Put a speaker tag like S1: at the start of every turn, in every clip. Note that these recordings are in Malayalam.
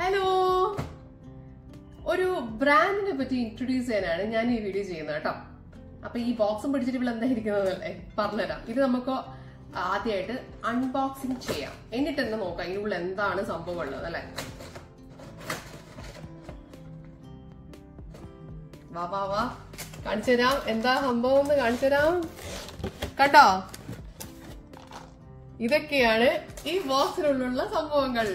S1: ഹലോ ഒരു ബ്രാൻഡിനെ പറ്റി ഇൻട്രൊഡ്യൂസ് ചെയ്യാനാണ് ഞാൻ ഈ വീഡിയോ ചെയ്യുന്നത് കേട്ടോ. അപ്പൊ ഈ ബോക്സും പിടിച്ചിട്ട് ഇവിടെ എന്താ ഇരിക്കുന്നതല്ലേ പറഞ്ഞുതരാം. ഇത് നമുക്ക് ആദ്യമായിട്ട് അൺബോക്സിങ് ചെയ്യാം. എന്നിട്ട് തന്നെ നോക്കാം? ഇതിനുള്ളിൽ എന്താണ് സംഭവം ഉള്ളത് അല്ലെ? വാ വാ വാ. കാണിച്ചു തരാം. എന്താ സംഭവം എന്ന് കാണിച്ചു തരാം. കണ്ടോ? ഇതൊക്കെയാണ് ഈ ബോക്സിനുള്ളിലുള്ള സംഭവങ്ങൾ.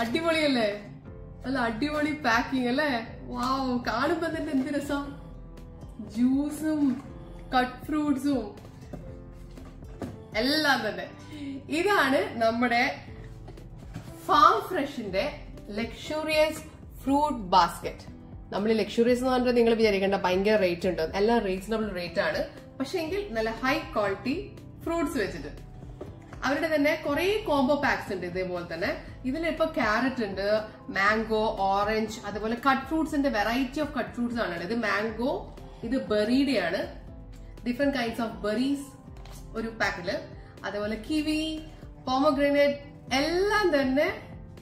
S1: അടിപൊളിയല്ലേ? അല്ല അടിപൊളി പാക്കിംഗ് അല്ലേ? വാവ് കാണുമ്പോ തന്നെ എന്ത് രസം? ജ്യൂസും കട്ട് ഫ്രൂട്ട്സും എല്ലാം തന്നെ. ഇതാണ് നമ്മുടെ ഫാം ഫ്രഷിന്റെ ലക്ഷൂറിയസ് ഫ്രൂട്ട് ബാസ്ക്കറ്റ് നമ്മൾ ലക്ഷൂറിയസ് എന്ന് പറഞ്ഞാൽ നിങ്ങൾ വിചാരിക്കേണ്ട ഭയങ്കര റേറ്റ് ഉണ്ട്. എല്ലാം റീസണബിൾ റേറ്റ് ആണ്. പക്ഷെ എങ്കിൽ നല്ല ഹൈ ക്വാളിറ്റി ഫ്രൂട്ട്സ് വെച്ചിട്ട്. അവരുടെ തന്നെ കുറെ കോംബോ പാക്സ് ഉണ്ട് ഇതേപോലെ തന്നെ. ഇതിലിപ്പോ ക്യാരറ്റ് ഉണ്ട് മാംഗോ ഓറഞ്ച് അതുപോലെ കട്ട് ഫ്രൂട്ട്സിന്റെ വെറൈറ്റി ഓഫ് കട്ട് ഫ്രൂട്ട്സ് ആണ് ഇത് മാംഗോ ഇത് ബെറിയുടെ ആണ്. ഡിഫറെന്റ് കൈൻഡ്സ് ഓഫ് ബെറീസ് ഒരു പാക്കിൽ അതേപോലെ കിവി പോമഗ്രനേറ്റ് എല്ലാം തന്നെ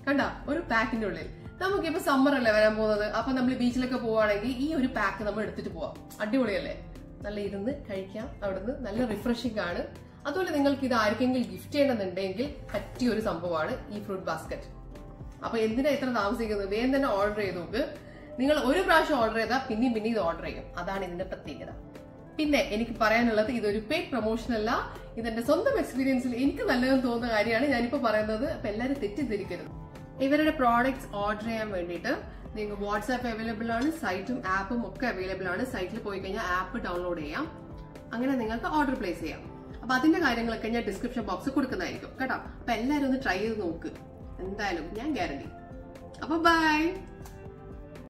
S1: കണ്ട? ഒരു പാക്കിന്റെ ഉള്ളിൽ. നമുക്കിപ്പോ സമ്മർ അല്ലേ വരാൻ പോകുന്നത്? അപ്പൊ നമ്മൾ ബീച്ചിലൊക്കെ പോവാണെങ്കിൽ ഈ ഒരു പാക്ക് നമ്മൾ എടുത്തിട്ട് പോവാം. അടിപൊളിയല്ലേ? നല്ല ഇരുന്ന് കഴിക്കാം. അവിടുന്ന് നല്ല റിഫ്രഷിംഗ് ആണ്. അതുപോലെ നിങ്ങൾക്ക് ഇത് ആർക്കെങ്കിലും ഗിഫ്റ്റ് ചെയ്യണമെന്നുണ്ടെങ്കിൽ പറ്റിയ ഒരു സംഭവമാണ് ഈ ഫ്രൂട്ട് ബാസ്ക്കറ്റ് അപ്പൊ എന്തിനാ ഇത്ര താമസിക്കുന്നത്? വേഗം തന്നെ ഓർഡർ ചെയ്ത് നോക്ക്. നിങ്ങൾ ഒരു പ്രാവശ്യം ഓർഡർ ചെയ്താൽ പിന്നെയും പിന്നെ ഇത് ഓർഡർ ചെയ്യും. അതാണ് ഇതിന്റെ പ്രത്യേകത. പിന്നെ എനിക്ക് പറയാനുള്ളത് ഇതൊരു പെയ്ഡ് പ്രൊമോഷൻ അല്ല. ഇതെന്റെ സ്വന്തം എക്സ്പീരിയൻസിൽ എനിക്ക് നല്ലതെന്ന് തോന്നുന്ന കാര്യമാണ് ഞാനിപ്പോ പറയുന്നത്. അപ്പൊ എല്ലാവരും തെറ്റിദ്ധരിക്കരുത്. ഇവരുടെ പ്രോഡക്ട്സ് ഓർഡർ ചെയ്യാൻ വേണ്ടിയിട്ട് നിങ്ങൾക്ക് വാട്സാപ്പ് അവൈലബിൾ ആണ് സൈറ്റും ആപ്പും ഒക്കെ അവൈലബിൾ ആണ്. സൈറ്റിൽ പോയി കഴിഞ്ഞാൽ ആപ്പ് ഡൗൺലോഡ് ചെയ്യാം. അങ്ങനെ നിങ്ങൾക്ക് ഓർഡർ പ്ലേസ് ചെയ്യാം. അപ്പൊ അതിന്റെ കാര്യങ്ങളൊക്കെ ഞാൻ ഡിസ്ക്രിപ്ഷൻ ബോക്സ് കൊടുക്കുന്നതായിരിക്കും. കേട്ടോ? അപ്പൊ എല്ലാവരും ഒന്ന് ട്രൈ ചെയ്ത് നോക്ക്. എന്തായാലും ഞാൻ ഗ്യാരണ്ടി അപ്പൊ ബൈ